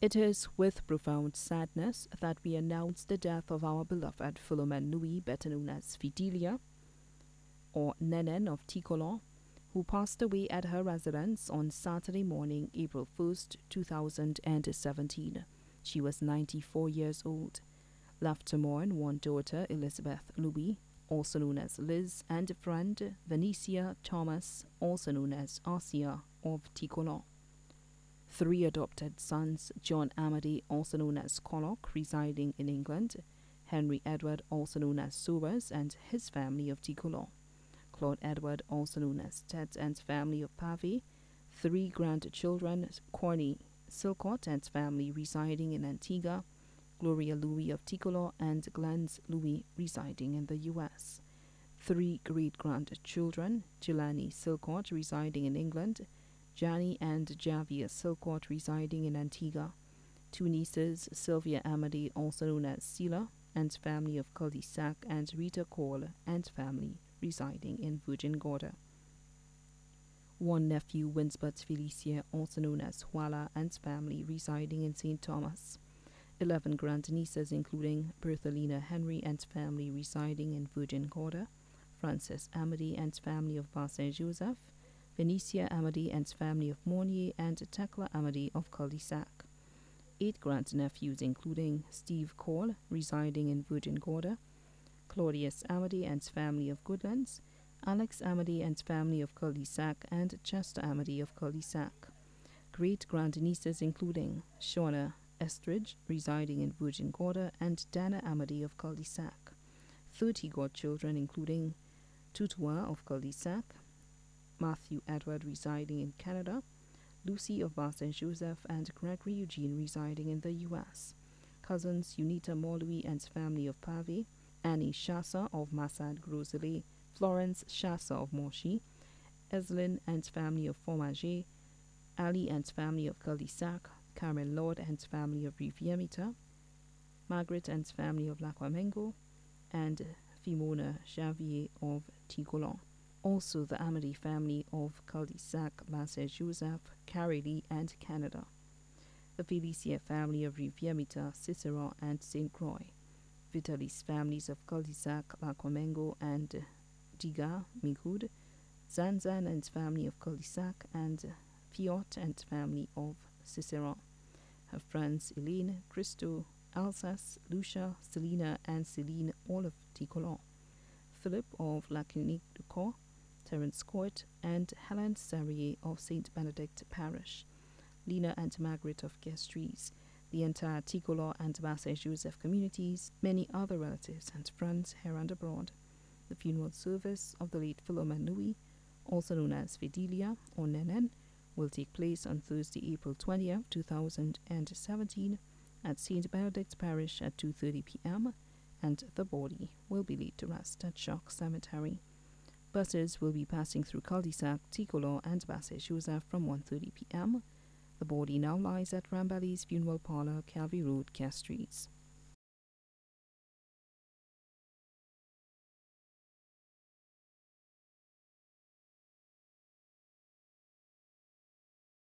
It is with profound sadness that we announce the death of our beloved Philomene Louis, better known as Fidelia, or Nenen of Ticolon, who passed away at her residence on Saturday morning, April 1st, 2017. She was 94 years old. Left to mourn one daughter, Elizabeth Louis, also known as Liz, and a friend, Venetia Thomas, also known as Arcia of Ticolon. Three adopted sons, John Amity, also known as Collock, residing in England, Henry Edward, also known as Sobers, and his family of Ticolon. Claude Edward, also known as Ted and family of Pavie, three grandchildren, Corny Silcott and family residing in Antigua, Gloria Louis of Ticolon, and Glens Louis residing in the U.S. Three great grandchildren, Jelani Silcott residing in England, Jani and Javia Silcott residing in Antigua, two nieces, Sylvia Amity, also known as Sila, and family of Cul-de-Sac, and Rita Cole and family residing in Virgin Gorda. One nephew, Winsbert Felicia, also known as Huala, and family residing in St. Thomas. Eleven grandnieces, including Berthelina Henry and family residing in Virgin Gorda, Francis Amity and family of Bar Saint Joseph, Venetia Amity and family of Mornier, and Tekla Amity of Cul-de-Sac. Eight grandnephews, including Steve Cole, residing in Virgin Gorda, Claudius Amity and family of Goodlands, Alex Amity and family of Cul-de-Sac, and Chester Amity of Cul-de-Sac. Great grandnieces including Shauna Estridge, residing in Virgin Gorda, and Dana Amity of Cul-de-Sac. Thirty godchildren including Tutua of Cul-de-Sac, Matthew Edward residing in Canada, Lucy of Saint Joseph, and Gregory Eugene residing in the U.S. Cousins Unita Morlui and family of Pave, Annie Shassa of Massad Groselet, Florence Shassa of Monchy, Eslin and family of Fromager, Ali and family of Cul-de-Sac, Carmen Lord and family of Riviemita, Margaret and family of La Croix Maingot, and Fimona Xavier of Ticolon. Also the Amity family of Cul-de-Sac, Masse Joseph, Carily, and Canada. The Felicia family of Riviemita, Ciceron, and St. Croix. Vitalis families of Cul-de-Sac, La Croix Maingot, and Diga, Migoud, Zanzan and family of Cul-de-Sac, and Fiot and family of Ciceron. Her friends Elaine, Christo, Alsace, Lucia, Selina, and Celine, all of Ticolon. Philip of La Clinique de Corps, Terence Court, and Helen Serrier of St. Benedict Parish. Lena and Margaret of Castries, the entire Ticolon and Masse Joseph communities, many other relatives and friends here and abroad. The funeral service of the late Philomene Louis, also known as Fidelia or Nenen, will take place on Thursday, April 20th, 2017 at St. Benedict's Parish at 2.30 p.m. and the body will be laid to rest at Choc Cemetery. Buses will be passing through Cul-de-Sac, and Basse from 1.30 p.m. The body now lies at Rambali's Funeral Parlor, Calvary Road, Castries.